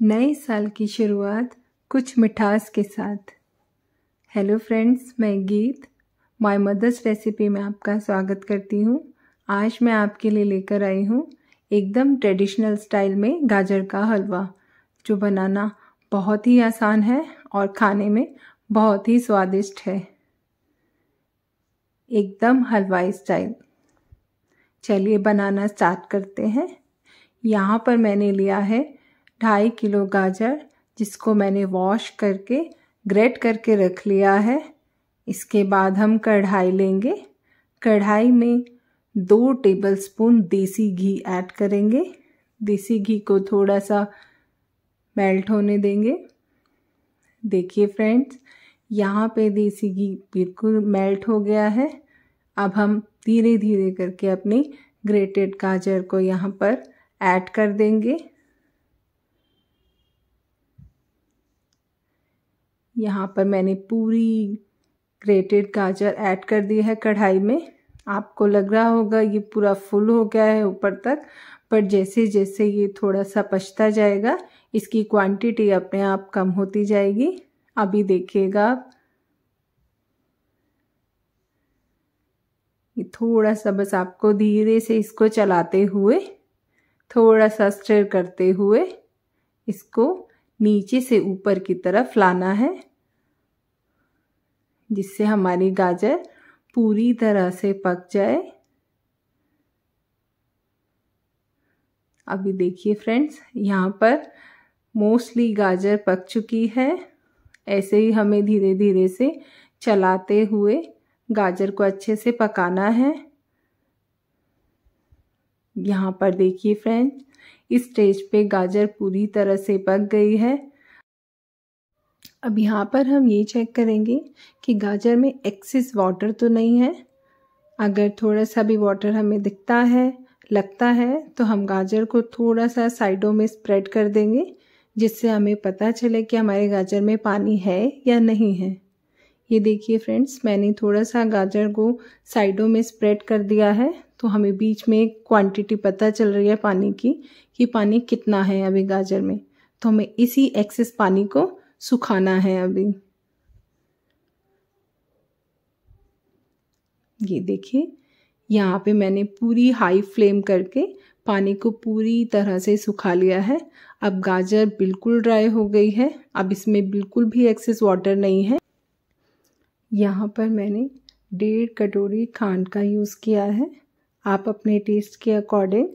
नए साल की शुरुआत कुछ मिठास के साथ। हेलो फ्रेंड्स मैं गीत। माय मदर्स रेसिपी में आपका स्वागत करती हूँ। आज मैं आपके लिए लेकर आई हूँ एकदम ट्रेडिशनल स्टाइल में गाजर का हलवा, जो बनाना बहुत ही आसान है और खाने में बहुत ही स्वादिष्ट है। एकदम हलवाई स्टाइल चलिए बनाना स्टार्ट करते हैं। यहाँ पर मैंने लिया है ढाई किलो गाजर, जिसको मैंने वॉश करके ग्रेट करके रख लिया है। इसके बाद हम कढ़ाई लेंगे। कढ़ाई में दो टेबलस्पून देसी घी ऐड करेंगे। देसी घी को थोड़ा सा मेल्ट होने देंगे। देखिए फ्रेंड्स यहाँ पे देसी घी बिल्कुल मेल्ट हो गया है। अब हम धीरे धीरे करके अपनी ग्रेटेड गाजर को यहाँ पर ऐड कर देंगे। यहाँ पर मैंने पूरी ग्रेटेड गाजर ऐड कर दी है कढ़ाई में। आपको लग रहा होगा ये पूरा फुल हो गया है ऊपर तक, पर जैसे जैसे ये थोड़ा सा पछता जाएगा, इसकी क्वांटिटी अपने आप कम होती जाएगी। अभी देखिएगा आप। ये थोड़ा सा बस आपको धीरे से इसको चलाते हुए, थोड़ा सा स्टर करते हुए इसको नीचे से ऊपर की तरफ़ लाना है, जिससे हमारी गाजर पूरी तरह से पक जाए। अभी देखिए फ्रेंड्स, यहाँ पर मोस्टली गाजर पक चुकी है। ऐसे ही हमें धीरे धीरे से चलाते हुए गाजर को अच्छे से पकाना है। यहाँ पर देखिए फ्रेंड्स इस स्टेज पे गाजर पूरी तरह से पक गई है। अब यहाँ पर हम ये चेक करेंगे कि गाजर में एक्सेस वाटर तो नहीं है। अगर थोड़ा सा भी वाटर हमें दिखता है, लगता है तो हम गाजर को थोड़ा सा साइडों में स्प्रेड कर देंगे, जिससे हमें पता चले कि हमारे गाजर में पानी है या नहीं है। ये देखिए फ्रेंड्स मैंने थोड़ा सा गाजर को साइडों में स्प्रेड कर दिया है। तो हमें बीच में क्वांटिटी पता चल रही है पानी की कि पानी कितना है अभी गाजर में। तो हमें इसी एक्सेस पानी को सुखाना है अभी। ये देखिए, यहाँ पे मैंने पूरी हाई फ्लेम करके पानी को पूरी तरह से सुखा लिया है। अब गाजर बिल्कुल ड्राई हो गई है। अब इसमें बिल्कुल भी एक्सेस वाटर नहीं है। यहाँ पर मैंने डेढ़ कटोरी खांड का यूज़ किया है। आप अपने टेस्ट के अकॉर्डिंग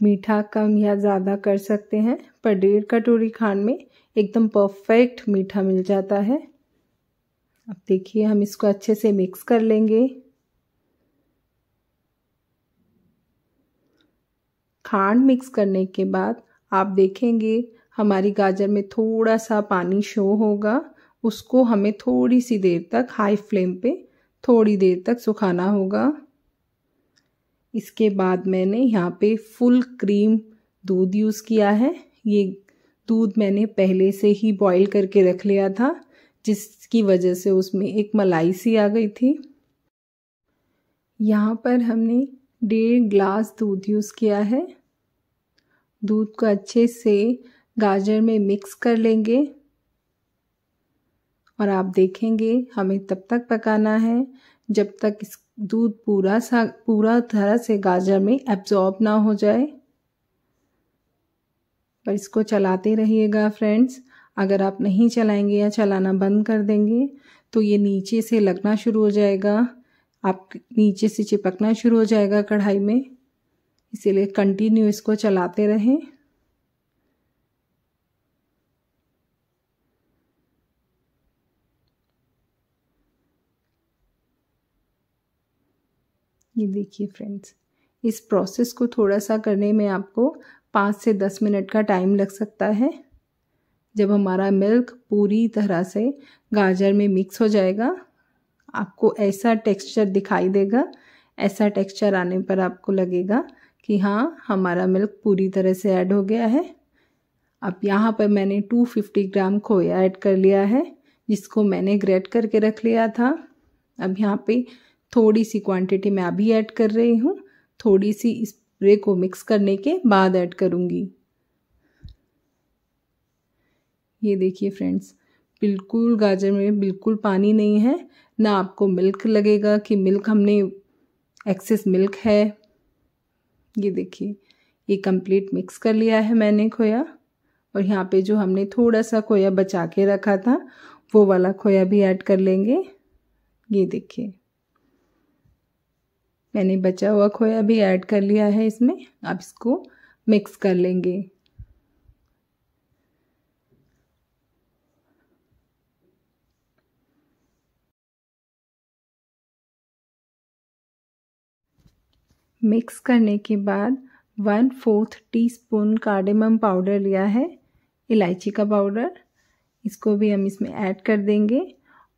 मीठा कम या ज़्यादा कर सकते हैं पर डेढ़ कटोरी खांड में एकदम परफेक्ट मीठा मिल जाता है। अब देखिए हम इसको अच्छे से मिक्स कर लेंगे। खांड मिक्स करने के बाद आप देखेंगे हमारी गाजर में थोड़ा सा पानी शो होगा, उसको हमें थोड़ी सी देर तक हाई फ्लेम पे थोड़ी देर तक सुखाना होगा। इसके बाद मैंने यहाँ पे फुल क्रीम दूध यूज़ किया है। ये दूध मैंने पहले से ही बॉईल करके रख लिया था, जिसकी वजह से उसमें एक मलाई सी आ गई थी। यहाँ पर हमने डेढ़ ग्लास दूध यूज़ किया है। दूध को अच्छे से गाजर में मिक्स कर लेंगे। और आप देखेंगे हमें तब तक पकाना है। जब तक इस दूध पूरा सा, पूरा तरह से गाजर में एब्जॉर्ब ना हो जाए। पर इसको चलाते रहिएगा फ्रेंड्स अगर आप नहीं चलाएँगे या चलाना बंद कर देंगे तो ये नीचे से लगना शुरू हो जाएगा। आप नीचे से चिपकना शुरू हो जाएगा कढ़ाई में। इसीलिए कंटिन्यू इसको चलाते रहें। ये देखिए फ्रेंड्स इस प्रोसेस को थोड़ा सा करने में आपको पाँच से दस मिनट का टाइम लग सकता है। जब हमारा मिल्क पूरी तरह से गाजर में मिक्स हो जाएगा, आपको ऐसा टेक्सचर दिखाई देगा, ऐसा टेक्सचर आने पर आपको लगेगा कि हाँ हमारा मिल्क पूरी तरह से ऐड हो गया है। अब यहाँ पर मैंने 250 ग्राम खोया ऐड कर लिया है, जिसको मैंने ग्रेट करके रख लिया था। अब यहाँ पे थोड़ी सी क्वांटिटी मैं अभी ऐड कर रही हूँ थोड़ी सी स्प्रे को मिक्स करने के बाद ऐड करूँगी। ये देखिए फ्रेंड्स बिल्कुल गाजर में बिल्कुल पानी नहीं है, ना आपको मिल्क लगेगा कि मिल्क हमने एक्सेस मिल्क है। ये देखिए, ये कंप्लीट मिक्स कर लिया है मैंने खोया, और यहाँ पे जो हमने थोड़ा सा खोया बचा के रखा था, वो वाला खोया भी ऐड कर लेंगे। ये देखिए। मैंने बचा हुआ खोया भी ऐड कर लिया है इसमें। अब इसको मिक्स कर लेंगे। मिक्स करने के बाद one fourth teaspoon cardamom powder लिया है, इलायची का पाउडर इसको भी हम इसमें ऐड कर देंगे।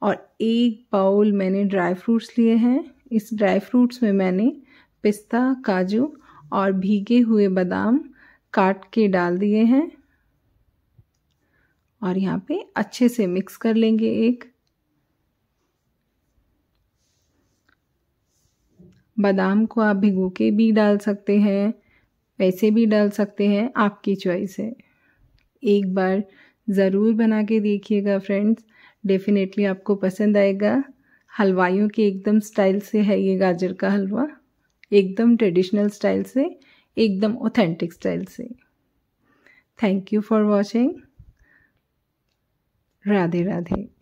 और एक बाउल मैंने ड्राई फ्रूट्स लिए हैं। इस ड्राई फ्रूट्स में मैंने पिस्ता, काजू और भीगे हुए बादाम काट के डाल दिए हैं। और यहाँ पे अच्छे से मिक्स कर लेंगे एक। बादाम को आप भिगो के भी डाल सकते हैं वैसे भी डाल सकते हैं, आपकी चॉइस है। एक बार ज़रूर बना के देखिएगा फ्रेंड्स डेफिनेटली आपको पसंद आएगा। हलवाइयों के एकदम स्टाइल से है ये गाजर का हलवा। एकदम ट्रेडिशनल स्टाइल से, एकदम ऑथेंटिक स्टाइल से। Thank you for watching Radhe Radhe.